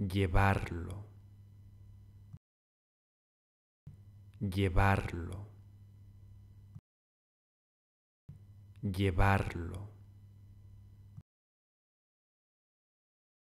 llevarlo, llevarlo, llevarlo.